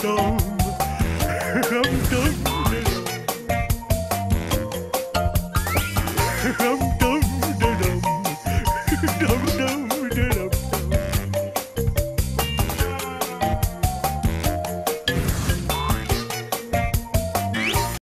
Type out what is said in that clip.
Dum dum dum dum dum dum dum. I'm done.